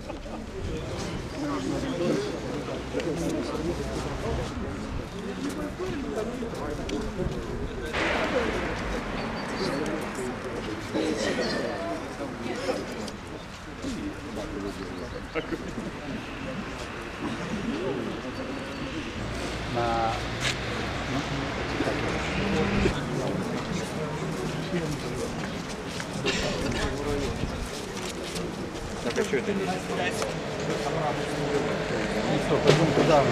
На Так а что это не ну что, пойдем туда. мы.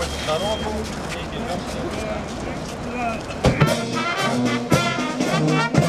переходим дорогу и идем сюда.